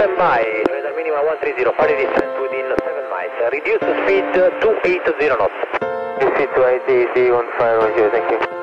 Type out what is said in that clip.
Juliet, uh, stand by, radar minima 130, party descent within 7 miles. Reduce speed to 80 knots. This DC 280, 15, thank you.